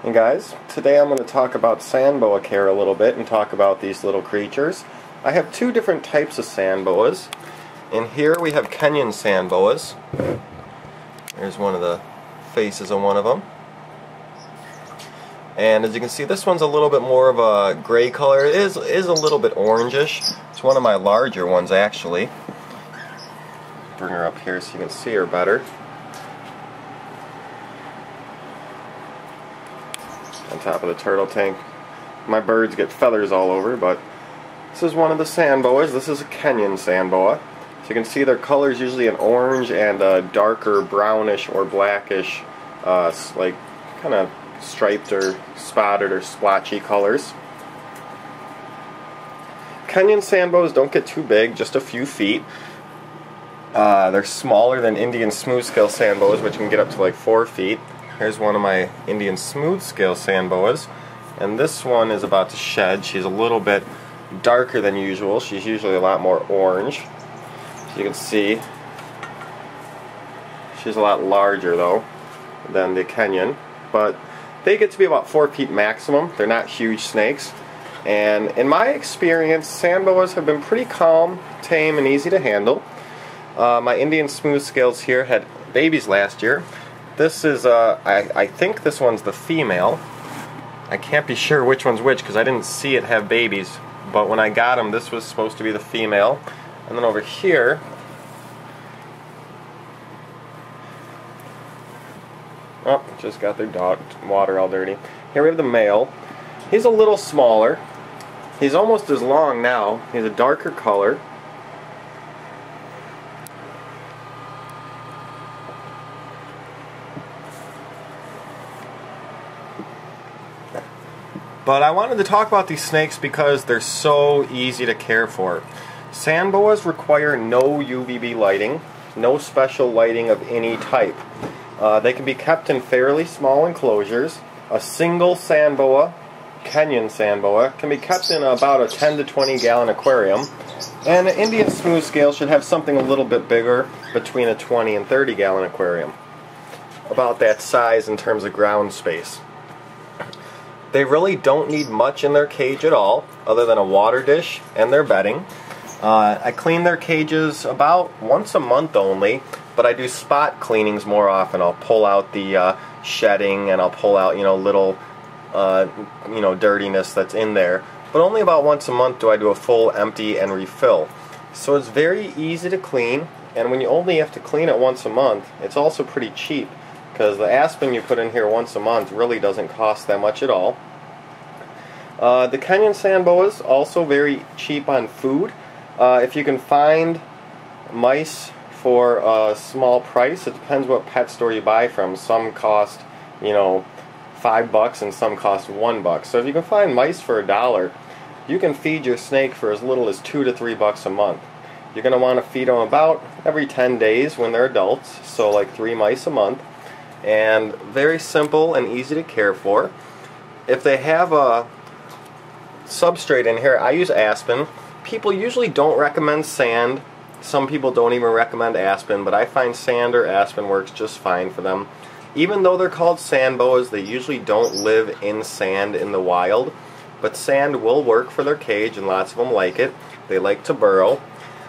Hey guys, today I'm going to talk about sand boa care a little bit and talk about these little creatures. I have two different types of sand boas. In here we have Kenyan sand boas. There's one of the faces of one of them. And as you can see, this one's a little bit more of a gray color. It is, is a little bit orangish. It's one of my larger ones actually. Bring her up here so you can see her better. On top of the turtle tank. My birds get feathers all over, but this is one of the sand boas. This is a Kenyan sand boa. So you can see their color is usually an orange and a darker brownish or blackish, uh, like kind of striped or spotted or splotchy colors. Kenyan sand boas don't get too big, just a few feet. Uh, they're smaller than Indian smooth scale sand boas, which can get up to like four feet. Here's one of my Indian smooth scale sand boas. And this one is about to shed. She's a little bit darker than usual. She's usually a lot more orange. As you can see, she's a lot larger though than the Kenyan. But they get to be about four feet maximum. They're not huge snakes. And in my experience, sand boas have been pretty calm, tame, and easy to handle. Uh, my Indian smooth scales here had babies last year. This is, uh, I, think this one's the female. I can't be sure which one's which because I didn't see it have babies. But when I got them, this was supposed to be the female. And then over here, oh, just got their dog water all dirty. Here we have the male. He's a little smaller. He's almost as long now. He's a darker color. But I wanted to talk about these snakes because they're so easy to care for. Sand boas require no UVB lighting, no special lighting of any type. Uh, they can be kept in fairly small enclosures. A single sand boa, Kenyan sand boa, can be kept in about a 10 to 20 gallon aquarium. And an Indian smooth scale should have something a little bit bigger between a 20 and 30 gallon aquarium. About that size in terms of ground space. They really don't need much in their cage at all, other than a water dish and their bedding. Uh, I clean their cages about once a month only, but I do spot cleanings more often. I'll pull out the uh, shedding and I'll pull out, you know, little, uh, you know, dirtiness that's in there. But only about once a month do I do a full empty and refill. So it's very easy to clean, and when you only have to clean it once a month, it's also pretty cheap because the aspen you put in here once a month really doesn't cost that much at all. Uh, the Kenyan sand boas also very cheap on food. Uh, if you can find mice for a small price, it depends what pet store you buy from. Some cost, you know, five bucks and some cost one buck. So if you can find mice for a dollar, you can feed your snake for as little as two to three bucks a month. You're going to want to feed them about every 10 days when they're adults, so like three mice a month and very simple and easy to care for. If they have a substrate in here, I use aspen. People usually don't recommend sand. Some people don't even recommend aspen, but I find sand or aspen works just fine for them. Even though they're called sand boas, they usually don't live in sand in the wild. But sand will work for their cage, and lots of them like it. They like to burrow.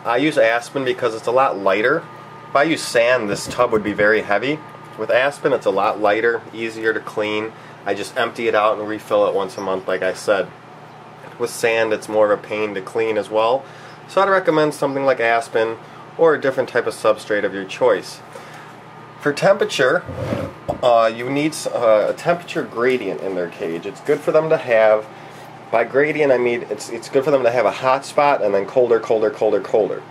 I use aspen because it's a lot lighter. If I use sand, this tub would be very heavy. With Aspen, it's a lot lighter, easier to clean. I just empty it out and refill it once a month, like I said. With sand, it's more of a pain to clean as well. So I'd recommend something like Aspen or a different type of substrate of your choice. For temperature, uh, you need uh, a temperature gradient in their cage. It's good for them to have, by gradient I mean it's, it's good for them to have a hot spot and then colder, colder, colder, colder.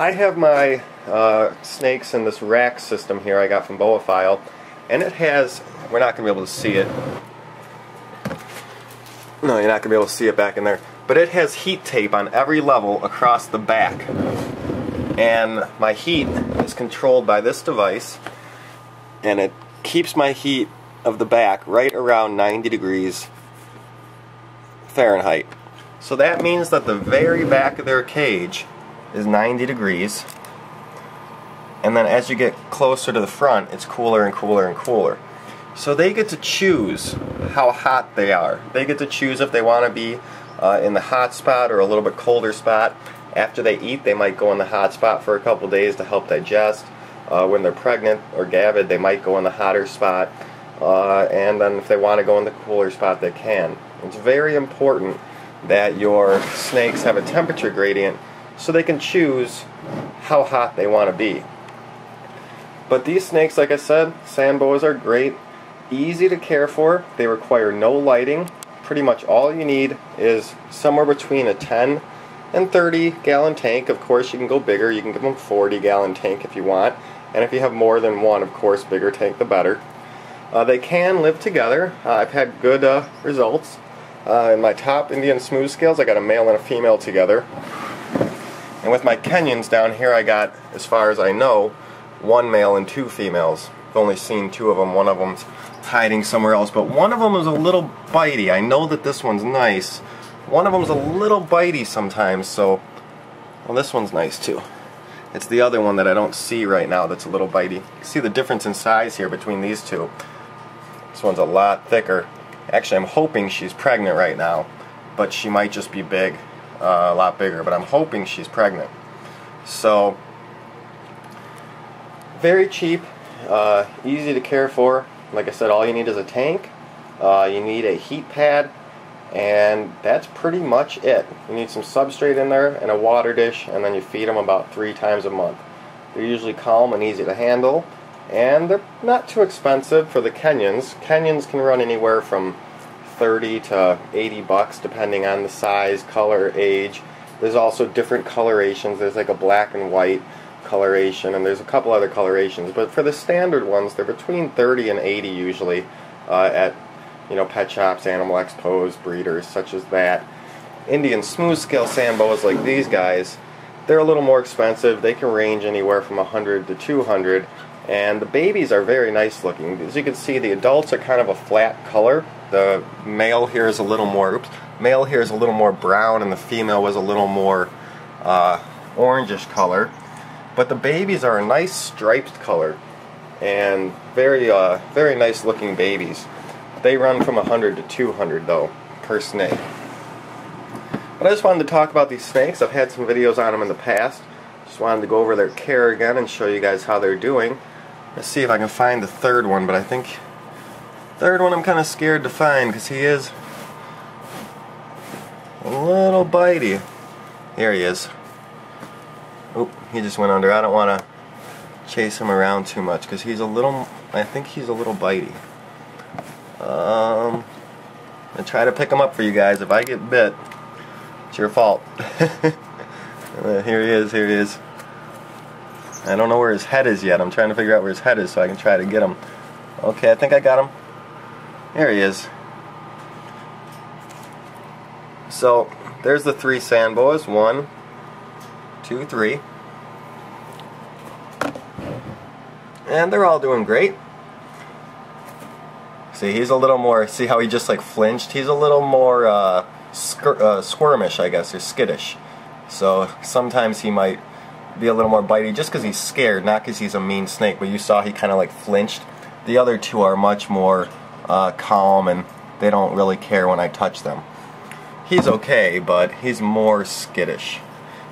I have my uh, snakes in this rack system here I got from Boaphile, and it has, we're not going to be able to see it. No, you're not going to be able to see it back in there. But it has heat tape on every level across the back. And my heat is controlled by this device, and it keeps my heat of the back right around 90 degrees Fahrenheit. So that means that the very back of their cage is 90 degrees and then as you get closer to the front it's cooler and cooler and cooler So they get to choose how hot they are. They get to choose if they want to be uh, in the hot spot or a little bit colder spot. After they eat, they might go in the hot spot for a couple days to help digest. Uh, when they're pregnant or gravid, they might go in the hotter spot. Uh, and then if they want to go in the cooler spot, they can. It's very important that your snakes have a temperature gradient so they can choose how hot they want to be. But these snakes, like I said, sand boas are great, easy to care for. They require no lighting. Pretty much all you need is somewhere between a 10 and 30 gallon tank. Of course, you can go bigger. You can give them 40 gallon tank if you want. And if you have more than one, of course, bigger tank the better. Uh, they can live together. Uh, I've had good uh, results. Uh, in my top Indian smooth scales, I got a male and a female together. And with my Kenyans down here, I got, as far as I know, one male and two females. I've only seen two of them. One of them's hiding somewhere else, but one of them is a little bitey. I know that this one's nice. One of them's a little bitey sometimes, so well, this one's nice too. It's the other one that I don't see right now that's a little bitey. see the difference in size here between these two. This one's a lot thicker. Actually, I'm hoping she's pregnant right now, but she might just be big, uh, a lot bigger, but I'm hoping she's pregnant. So, very cheap, uh, easy to care for. Like I said, all you need is a tank, uh, you need a heat pad, and that's pretty much it. You need some substrate in there and a water dish, and then you feed them about three times a month. They're usually calm and easy to handle, and they're not too expensive for the Kenyans. Kenyans can run anywhere from 30 to 80 bucks depending on the size, color, age. There's also different colorations. There's like a black and white coloration, and there's a couple other colorations. But for the standard ones, they're between 30 and 80 usually uh, at you know pet shops, Animal Expos, breeders such as that. Indian smooth scale sand boas like these guys, they're a little more expensive. They can range anywhere from 100 to 200, and the babies are very nice looking. As you can see, the adults are kind of a flat color. The male here is a little more, oops, male here is a little more brown, and the female was a little more uh, orangish color. But the babies are a nice striped color and very uh, very nice looking babies. They run from 100 to 200 though per snake. But I just wanted to talk about these snakes. I've had some videos on them in the past. Just wanted to go over their care again and show you guys how they're doing. Let's see if I can find the third one, but I think third one I'm kind of scared to find because he is a little bitey. Here he is. Oh, he just went under. I don't want to chase him around too much because he's a little, I think he's a little bitey. Um, I try to pick him up for you guys. If I get bit, it's your fault. uh, here he is, here he is. I don't know where his head is yet. I'm trying to figure out where his head is so I can try to get him. Okay, I think I got him. There he is. So, there's the three sand boas. One, two, three. And they're all doing great. See, he's a little more, see how he just like flinched? He's a little more uh, uh, squirmish, I guess, or skittish. So sometimes he might be a little more bitey just because he's scared, not because he's a mean snake. But you saw he kind of like flinched. The other two are much more uh, calm and they don't really care when I touch them. He's okay, but he's more skittish.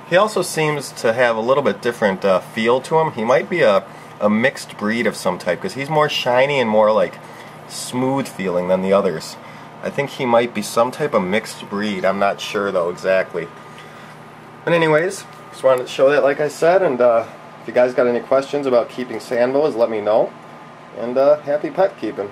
He also seems to have a little bit different uh, feel to him. He might be a, a mixed breed of some type because he's more shiny and more like smooth feeling than the others. I think he might be some type of mixed breed. I'm not sure though exactly. But anyways, just wanted to show that like I said and uh, if you guys got any questions about keeping sand boas, let me know. And uh, happy pet keeping.